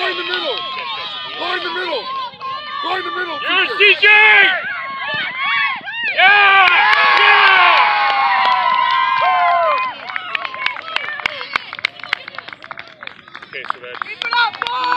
Go in the middle. Go in the middle. Go in the middle. Yes, T.J.! Yeah! Yeah! Okay, so that. Keep it up, boys!